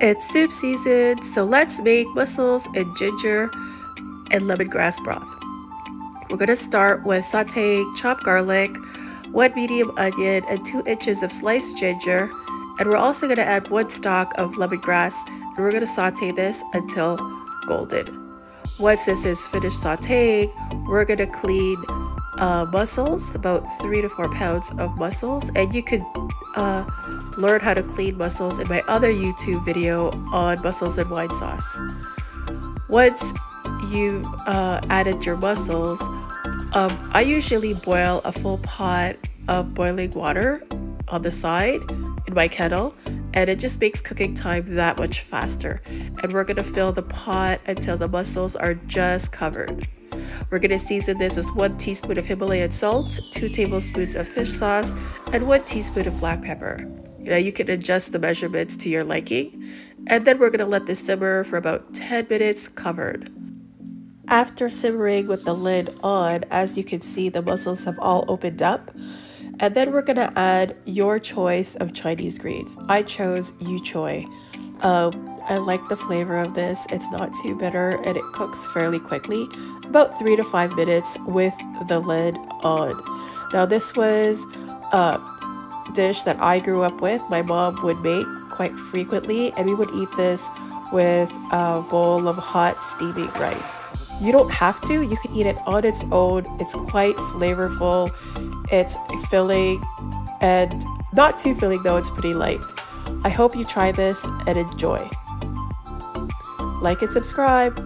It's soup season, so let's make mussels and ginger and lemongrass broth. We're going to start with sauteing chopped garlic, one medium onion, and two inches of sliced ginger. And we're also going to add one stalk of lemongrass, and we're going to saute this until golden. Once this is finished sauteing, we're going to clean uh, mussels, about three to four pounds of mussels, and you could uh, learn how to clean mussels in my other YouTube video on mussels and wine sauce. Once you've uh, added your mussels, um, I usually boil a full pot of boiling water on the side in my kettle and it just makes cooking time that much faster. And we're gonna fill the pot until the mussels are just covered. We're gonna season this with one teaspoon of Himalayan salt, two tablespoons of fish sauce, and one teaspoon of black pepper. You know, you can adjust the measurements to your liking. And then we're going to let this simmer for about 10 minutes covered. After simmering with the lid on, as you can see, the mussels have all opened up. And then we're going to add your choice of Chinese greens. I chose yu choy. Um, I like the flavor of this. It's not too bitter and it cooks fairly quickly, about three to five minutes with the lid on. Now this was uh, dish that I grew up with, my mom would make quite frequently, and we would eat this with a bowl of hot steaming rice. You don't have to, you can eat it on its own. It's quite flavorful, it's filling, and not too filling though, it's pretty light. I hope you try this and enjoy. Like and subscribe.